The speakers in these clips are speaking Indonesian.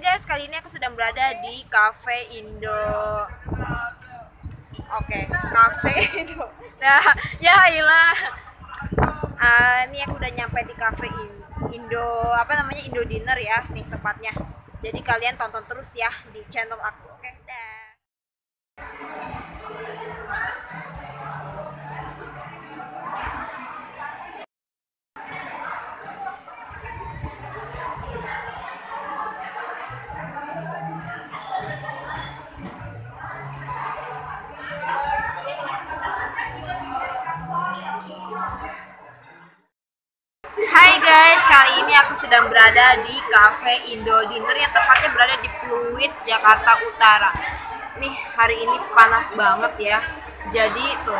guys, kali ini aku sedang berada di Cafe Indo. Oke, Cafe Indo. Nah, ya ilah. Ah, ini aku udah nyampe di Cafe In- Indo, apa namanya Indo Dinner ya, nih tempatnya. Jadi kalian tonton terus ya di channel aku. Oke, dah. Sedang berada di Cafe Indo Dinner yang tepatnya berada di Pluit, Jakarta Utara. Nih, hari ini panas banget ya. Jadi tuh,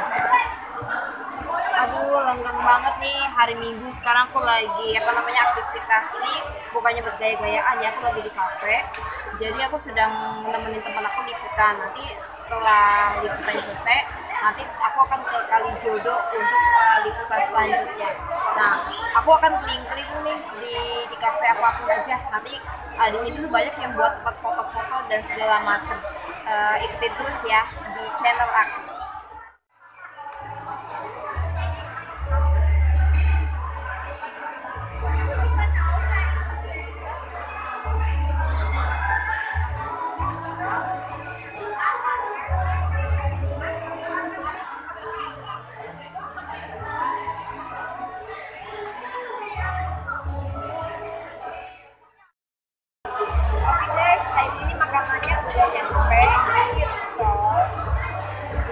aduh lenggang banget nih hari Minggu. Sekarang aku lagi apa namanya aktivitas ini bukannya bergaya-gayaan ya, aku lagi di cafe. Jadi aku sedang nemenin teman aku liputan. Nanti setelah liputannya selesai, nanti aku akan ke Kalijodo untuk uh, liputan selanjutnya. Aku akan keliling-keliling nih di di cafe apa pun aja. Nanti uh, di sini tuh banyak yang buat tempat foto-foto dan segala macem. Uh, ikutin terus ya di channel aku.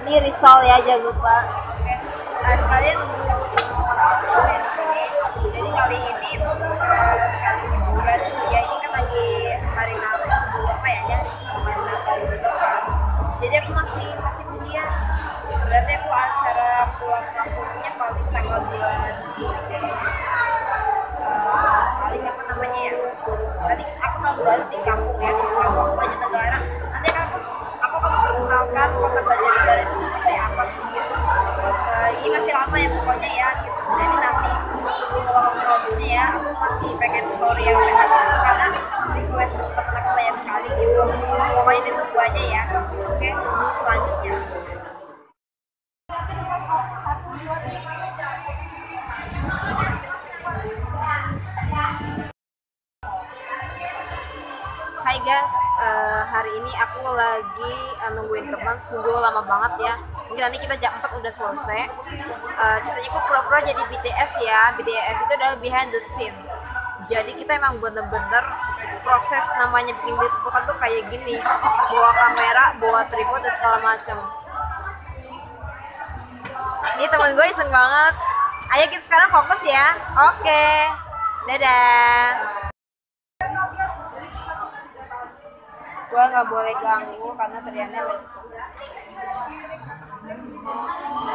Ini risol ya, jangan lupa. Oke, nah, sekalian nunggu teman aku. Jadi kali ini kan. Jadi aku masih masih kuliah. Berarti aku acara pulang kampungnya Hai guys, eh, hari ini aku lagi eh, nungguin teman sungguh lama banget ya. Mungkin nanti kita jam 4 udah selesai. Eh, ceritanya aku pura-pura jadi BTS ya. BTS itu adalah behind the scene. Jadi kita emang bener-bener proses namanya bikin liputan tuh kayak gini. Bawa kamera, bawa tripod dan segala macam. Ini teman gue iseng banget. Ayo kita sekarang fokus ya. Oke. Dadah. Gue nggak boleh ganggu karena Triana lagi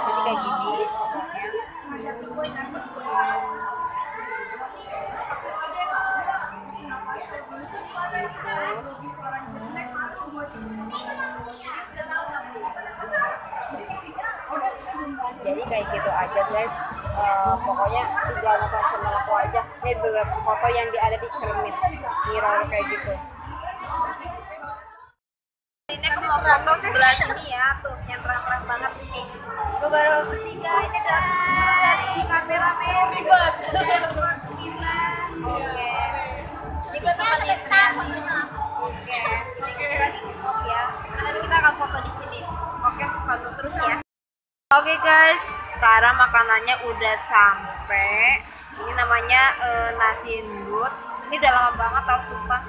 jadi kayak gini fotonya jadi kayak gitu aja guys. Eh, pokoknya tinggal nonton channel aku aja. Ini beberapa foto yang ada di cermin. Mirror kayak gitu sekarang makanannya udah sampai ini namanya eh, nasi ndut ini udah lama banget tau sumpah.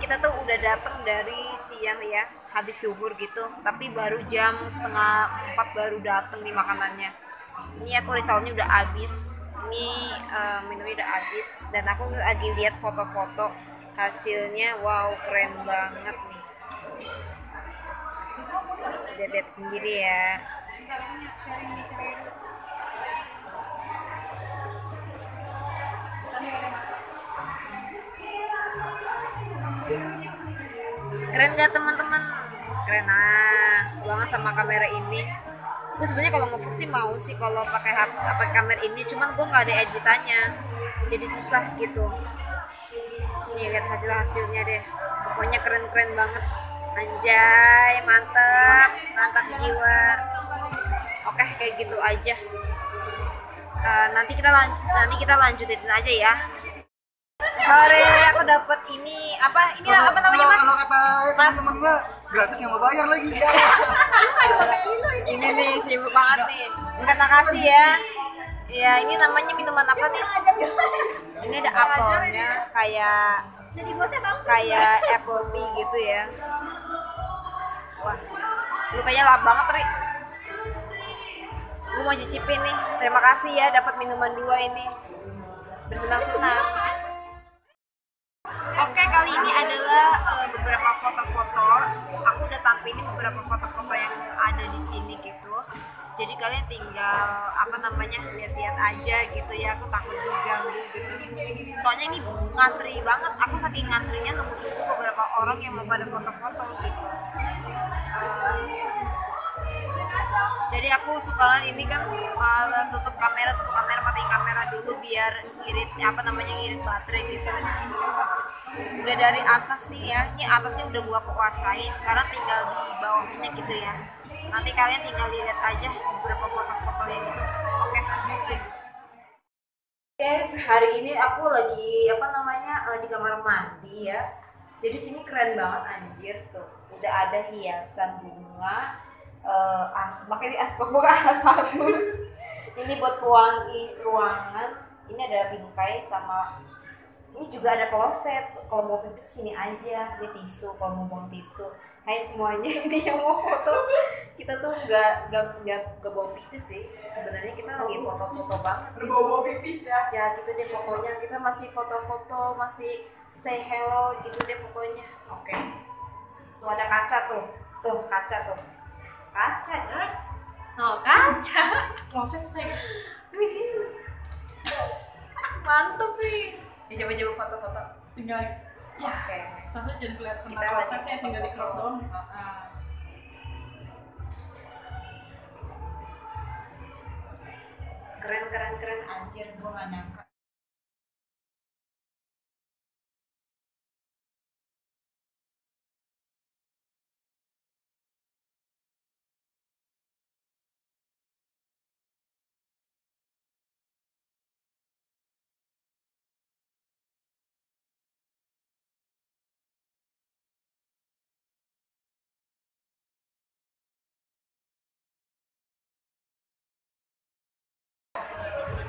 Kita tuh udah datang dari siang ya habis duhur gitu. Tapi baru jam setengah empat baru datang nih makanannya. Ini aku risolnya udah habis. Ini eh, minumnya udah habis. Dan aku lagi lihat foto-foto. Hasilnya wow keren banget nih. Bisa lihat sendiri ya keren gak teman-teman? Keren ah banget sama kamera ini. Gue sebenarnya kalau ngevlog sih mau sih kalau pakai apa kamera ini. Cuman gue nggak ada editannya. Jadi susah gitu. Nih lihat hasil hasilnya deh. Pokoknya keren-keren banget. Anjay mantap. Mantap jiwa. Oke kayak gitu aja Eh, nanti kita lanjut nanti kita lanjutin aja ya Hore, aku dapat ini apa ini apa namanya mas? Kalau kata Mas. temen gua gratis yang mau bayar lagi. ini nih sibuk banget nih terima kasih ya ya ini namanya minuman apa nih ini ada apelnya kayak kayak apple tea gitu ya wah lu kayaknya lahap banget Ri mau cicipin nih terima kasih ya dapat minuman dua ini bersenang-senang Oke, kali ini adalah eh, beberapa foto-foto. Aku udah tampilin beberapa foto-foto yang ada di sini gitu. Jadi kalian tinggal apa namanya lihat-lihat aja gitu ya. Aku takut diganggu gitu. Soalnya ini ngantri banget. Aku saking ngantrinya nunggu-nunggu beberapa orang yang mau pada foto-foto gitu. Eh, jadi aku suka ini kan kalau tutup kamera tutup kamera matiin kamera dulu biar irit apa namanya irit baterai gitu. Udah dari atas nih ya ini atasnya udah gua kuasai sekarang tinggal di bawahnya gitu ya. Nanti kalian tinggal lihat aja beberapa foto-fotonya gitu. Oke. Guys hari ini aku lagi apa namanya eh, di kamar mandi ya. Jadi sini keren banget anjir tuh. Udah ada hiasan bunga eh asbak ini asbak bukan sabun ini buat pewangi ruangan ini ada bingkai sama ini juga ada kloset. Kalau mau pipis sini aja ini tisu kalau mau buang tisu. Hai semuanya ini yang mau foto. Kita tuh nggak nggak nggak nggak bawa pipis sih. Sebenarnya kita lagi foto-foto banget gitu. Bawa pipis ya. ya gitu deh pokoknya. Kita masih foto-foto masih say hello gitu deh pokoknya. Oke. Tuh ada kaca tuh. Tuh kaca tuh kaca guys oh kaca. Kloset saya. mantep nih. Ya, coba coba foto-foto. Tinggal ya. oke. Sampai jadi kelihatan kita klosetnya tinggal di crop down. Keren keren keren. Anjir gua gak nyangka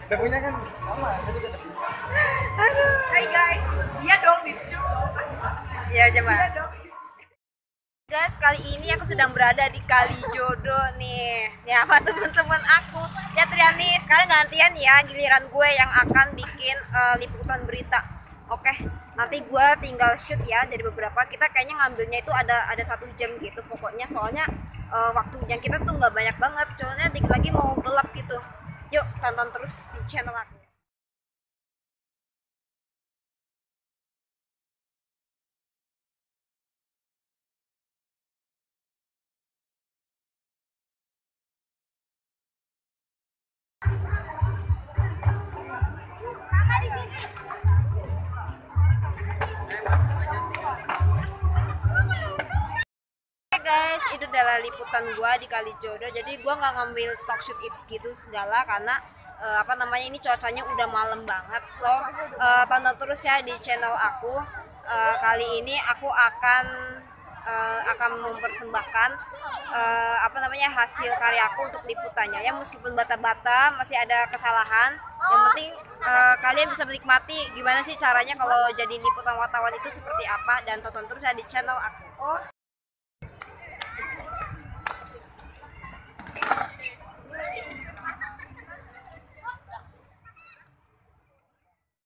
Kita punya kan sama, tadi kita punya. aduh hai guys Iya dong di show. ya coba Guys, kali ini aku sedang berada di Kali Jodoh nih. Nih apa teman-teman aku. Ya Triani, sekarang gantian ya giliran gue yang akan bikin eh, liputan berita. Oke, nanti gue tinggal shoot ya dari beberapa. Kita kayaknya ngambilnya itu ada ada satu jam gitu pokoknya. Soalnya eh, waktunya kita tuh nggak banyak banget. Soalnya dikit lagi mau gelap gitu. Yuk tonton terus di channel aku. Itu adalah liputan gua di Kalijodo. Jadi gua nggak ngambil stock shoot it gitu segala karena eh, apa namanya ini cuacanya udah malam banget. So eh, tonton terus ya di channel aku. Eh, kali ini aku akan eh, akan mempersembahkan eh, apa namanya hasil karyaku untuk liputannya ya meskipun bata-bata masih ada kesalahan yang penting eh, kalian bisa menikmati gimana sih caranya kalau jadi liputan wartawan itu seperti apa dan tonton terus ya di channel aku